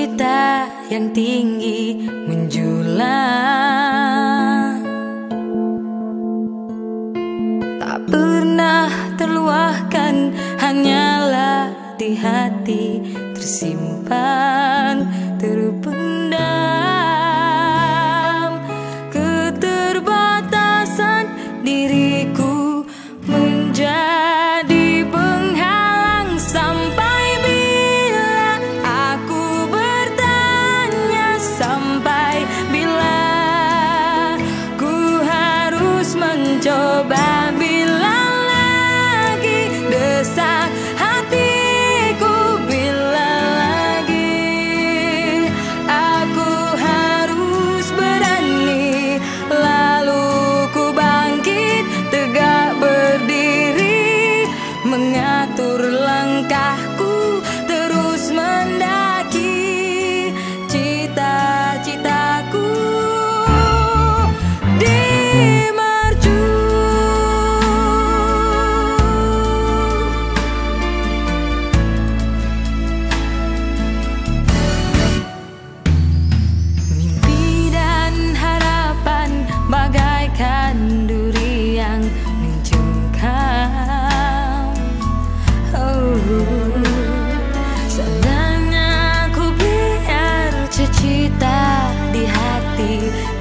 cita yang tinggi menjulang. Tak pernah terluahkan hanyalah di hati tersimpan terpengang mencoba.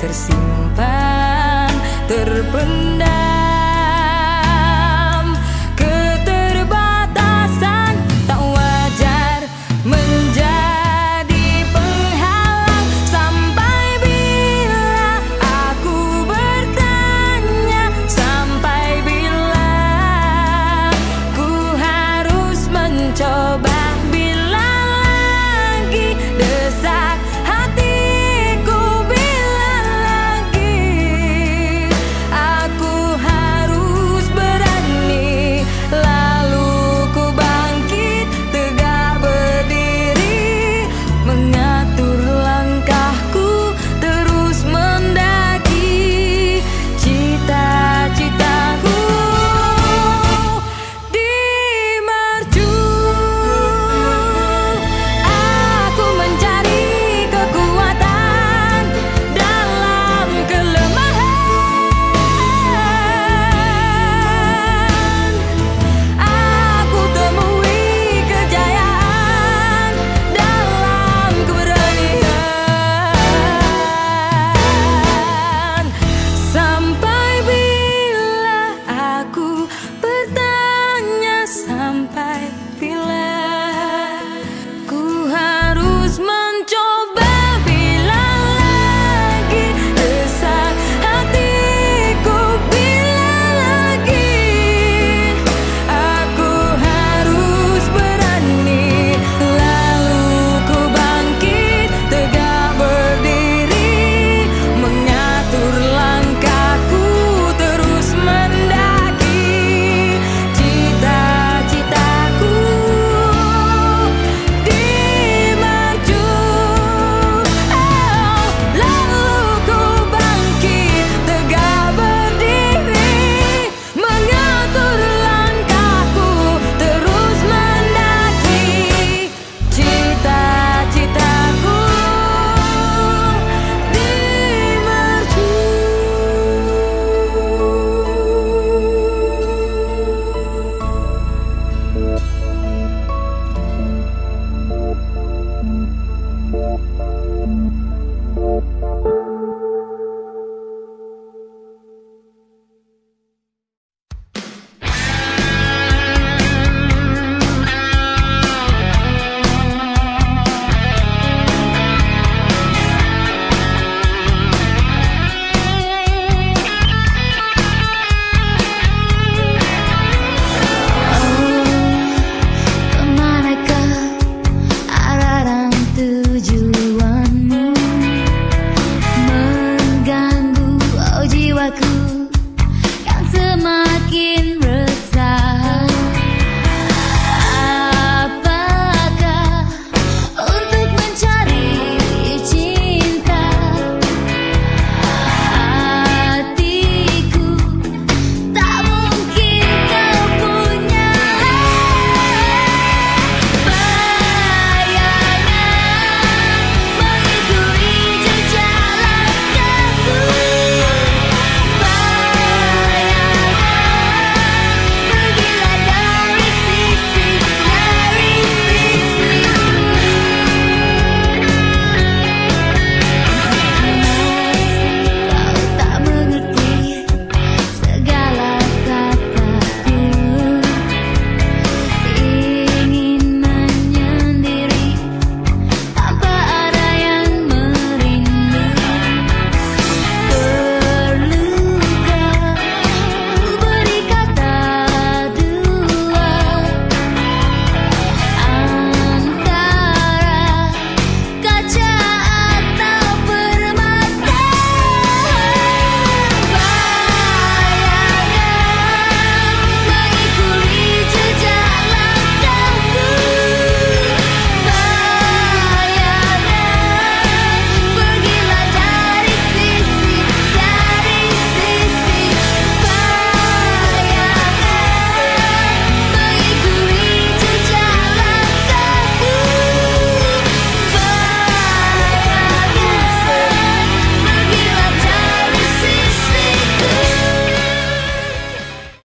tersimpan terpenuh